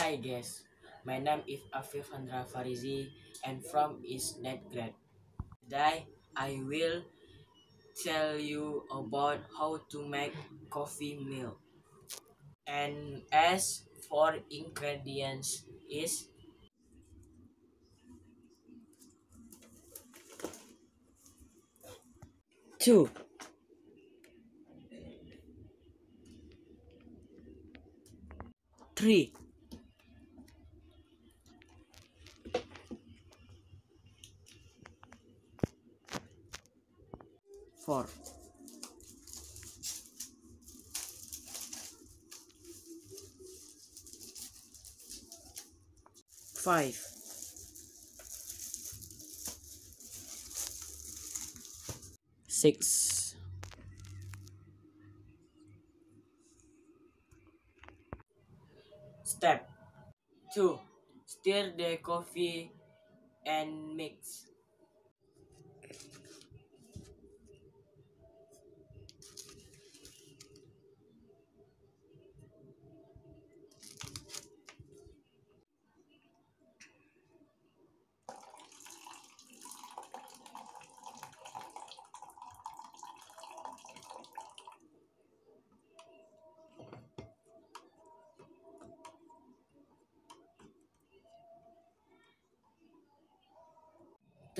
Hi guys, my name is Afif Handra Farizi and from is net grade. Today I will tell you about how to make coffee milk. And as for ingredients is two three four five six Step 2. Stir the coffee and mix.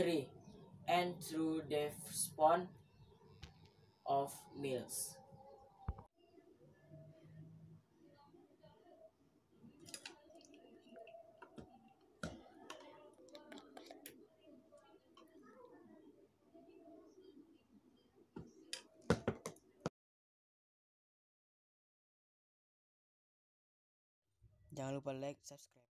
Three. And through the spoon of milk. Jangan lupa like, subscribe.